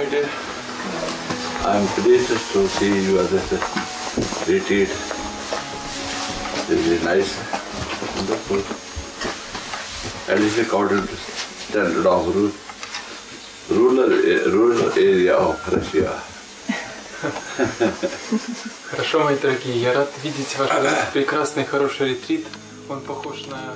my dear. I'm pleased to see you as a This is nice, wonderful. At least according to standard of rule. Area of Russia. Хорошо, мои дорогие, я рад видеть ваш прекрасный, хороший ретрит. Он похож на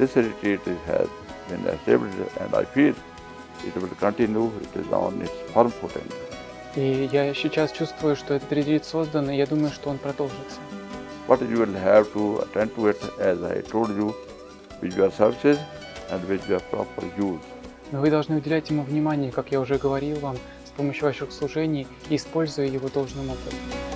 this retreat has been established and I feel it will continue, it is on its firm footing. И я сейчас чувствую, что этот ретрит создан, и я думаю, что он продолжится. But you will have to attend to it as I told you with your services and with your proper use. Но вы должны уделять ему внимание, как я уже говорил вам, с помощью ваших служений, используя его должным образом.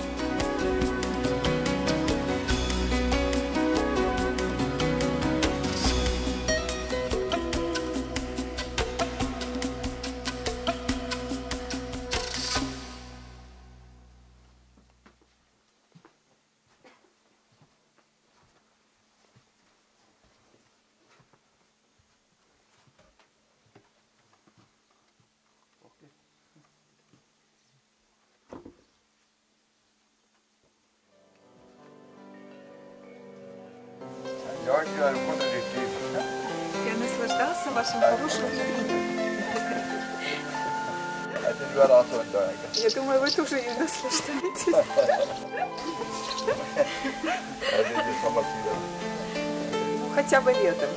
Я наслаждался вашим хорошим it. Я думаю, вы тоже им наслаждаетесь. Ну, хотя бы летом.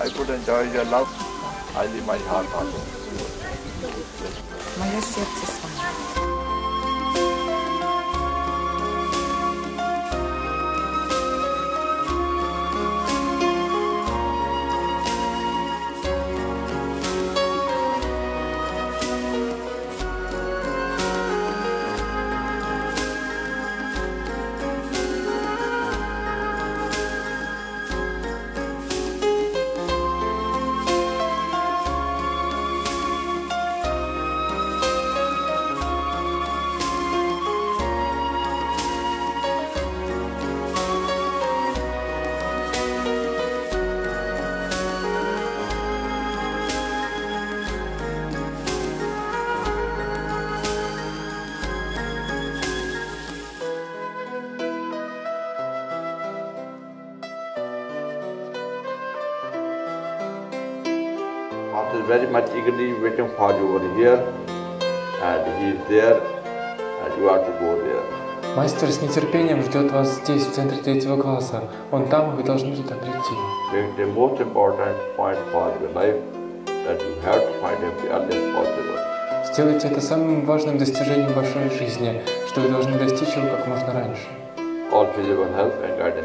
I could enjoy your love. I leave my heart on. My yes, is very much eagerly waiting for you over here, and he is there, and you have to go there. Мастер с нетерпением ждет вас здесь, в центре третьего класса. Он там, и вы должны туда прийти. The most important point for your life that you have to find him the earliest possible. Сделайте это самым важным достижением вашей жизни, что вы должны достичь его как можно раньше. All physical help and guidance.